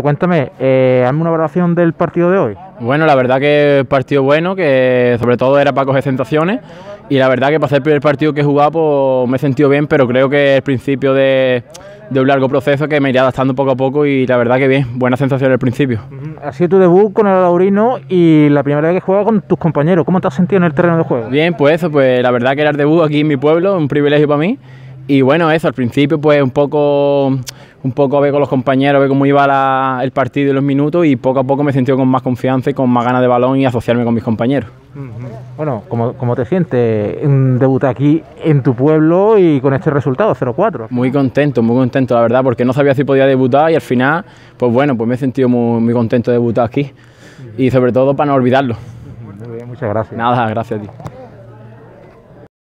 Cuéntame, eh, hazme una valoración del partido de hoy. Bueno, la verdad que partido bueno, que sobre todo era para coger sensaciones y la verdad que para ser el primer partido que he jugado pues me he sentido bien, pero creo que es el principio de, un largo proceso que me iré adaptando poco a poco y la verdad que bien, buena sensación al principio. Ha sido tu debut con el Laurino y la primera vez que juegas con tus compañeros, ¿cómo te has sentido en el terreno de juego? Bien, pues eso, pues la verdad que era el debut aquí en mi pueblo, un privilegio para mí y bueno, eso, al principio pues un poco, un poco a ver con los compañeros, a ver cómo iba el partido y los minutos y poco a poco me sentí con más confianza y con más ganas de balón y asociarme con mis compañeros. Bueno, ¿cómo, te sientes debutar aquí en tu pueblo y con este resultado, 0-4? Muy contento, muy contento, la verdad, porque no sabía si podía debutar y al final, pues bueno, pues me he sentido muy, muy contento de debutar aquí y sobre todo para no olvidarlo. Muy bien, muchas gracias. Nada, gracias a ti.